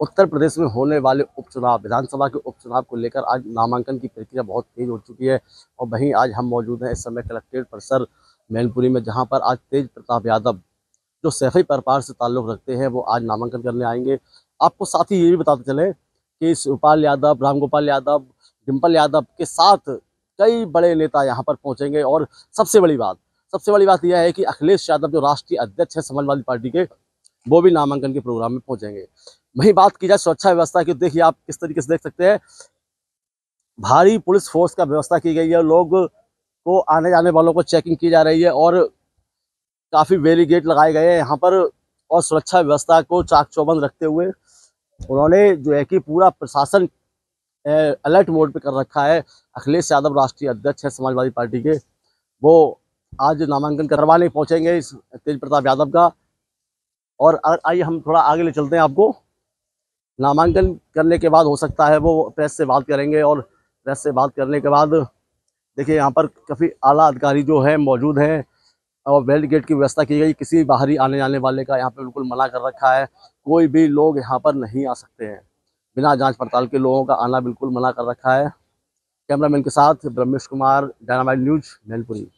उत्तर प्रदेश में होने वाले उपचुनाव, विधानसभा के उपचुनाव को लेकर आज नामांकन की प्रक्रिया बहुत तेज हो चुकी है और वहीं आज हम मौजूद हैं इस समय कलेक्ट्रेट परिसर मैनपुरी में, जहाँ पर आज तेज प्रताप यादव जो सैफई परिवार से ताल्लुक़ रखते हैं, वो आज नामांकन करने आएँगे। आपको साथ ही ये भी बताते चले कि शिवपाल यादव, रामगोपाल यादव डिम्पल यादव के साथ कई बड़े नेता यहाँ पर पहुँचेंगे और सबसे बड़ी बात, सबसे बड़ी बात यह है कि अखिलेश यादव जो राष्ट्रीय अध्यक्ष है समाजवादी पार्टी के, वो भी नामांकन के प्रोग्राम में पहुँचेंगे। वहीं बात की जाए सुरक्षा व्यवस्था की, देखिए आप किस तरीके से देख सकते हैं। भारी पुलिस फोर्स का व्यवस्था की गई है, लोग को आने जाने वालों को चेकिंग की जा रही है और काफ़ी बैरिगेट लगाए गए हैं यहाँ पर और सुरक्षा व्यवस्था को चाक चौबंद रखते हुए उन्होंने जो है कि पूरा प्रशासन अलर्ट मोड पे कर रखा है। अखिलेश यादव राष्ट्रीय अध्यक्ष है समाजवादी पार्टी के। वो आज नामांकन करवाने पहुँचेंगे तेज प्रताप यादव का। और आइए हम थोड़ा आगे ले चलते हैं आपको। नामांकन करने के बाद हो सकता है वो प्रेस से बात करेंगे और प्रेस से बात करने के बाद, देखिए यहाँ पर काफ़ी आला अधिकारी जो है मौजूद हैं और बेल्ट गेट की व्यवस्था की गई। किसी बाहरी आने जाने वाले का यहाँ पर बिल्कुल मना कर रखा है। कोई भी लोग यहाँ पर नहीं आ सकते हैं। बिना जाँच पड़ताल के लोगों का आना बिल्कुल मना कर रखा है। कैमरामैन के साथ ब्रह्मेश कुमार डायनामाइट न्यूज़ मैनपुरी।